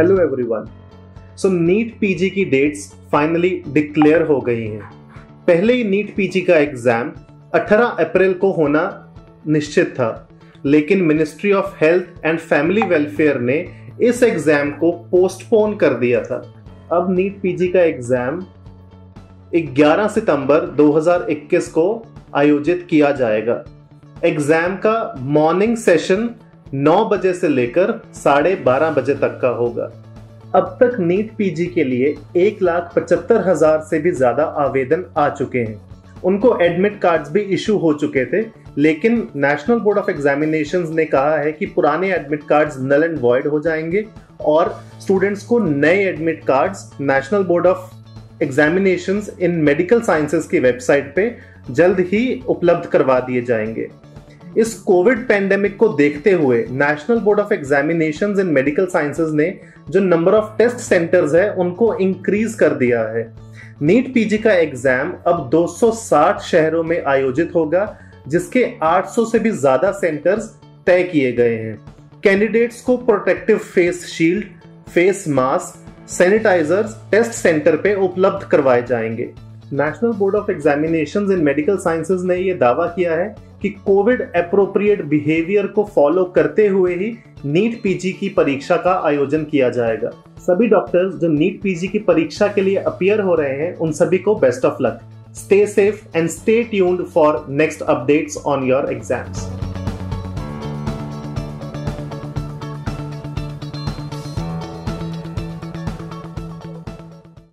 Hello everyone so NEET PG की dates finally declare हो गई हैं। पहले ही नीट पीजी का एग्ज़ाम 18 अप्रैल को होना निश्चित था, लेकिन ministry of health and family welfare ने इस एग्ज़ाम को पोस्टपोन कर दिया था। अब नीट पीजी का एग्ज़ाम 11 सितंबर 2021 को आयोजित किया जाएगा। एग्ज़ाम का मॉर्निंग सेशन 9 बजे से लेकर साढ़े बारह बजे तक का होगा। अब तक नीट पीजी के लिए एक लाख पचहत्तर हज़ार से भी ज़्यादा आवेदन आ चुके हैं। उनको एडमिट कार्ड्स भी इशू हो चुके थे, लेकिन नेशनल बोर्ड ऑफ़ एग्जामिनेशन ने कहा है कि पुराने admit cards null and void हो जाएँगे और स्टूडेंट्स को नए admit cards National Board of Examination in Medical Sciences की वेबसाइट पे जल्द ही उपलब्ध करवा दिए जाएँगे। इस कोविड पेंडेमिक को देखते हुए national board of examination in medical sciences ने जो नंबर ऑफ़ टेस्ट सेंटर्स है, उनको इंक्रीज कर दिया है। नीट पीजी का एग्ज़ाम अब 260 शहरों में आयोजित होगा, जिसके 800 से भी ज़्यादा सेंटर्स तय किए गए हैं। कैंडिडेट्स को protective face shield face mask sanitizers test centre पे उपलब्ध करवाए जाएँगे। National board of examination in medical sciences ने यह दावा किया है कि कोविड अप्रोप्रिएट बिहेवियर को फॉलो करते हुए ही नीट पीजी की परीक्षा का आयोजन किया जाएगा। सभी डॉक्टर्स जो नीट पीजी की परीक्षा के लिए अपियर हो रहे हैं, उन सभी को best of luck stay safe and stay tuned for next updates on your exams